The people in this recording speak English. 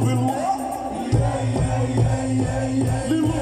Lilo. Yeah, yeah, yeah, yeah, yeah.